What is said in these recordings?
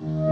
Música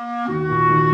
Música